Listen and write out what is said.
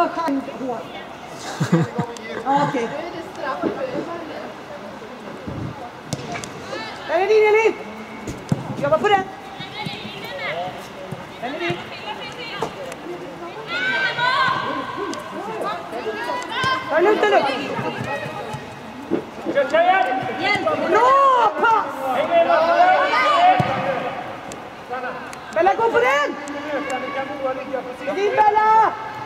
var chans hårt. Ja, okej. Den är din Elin! Jobba på den! Den är din! Ta det lugnt nu! Bra pass! Bella, gå på den! ¡Quítala!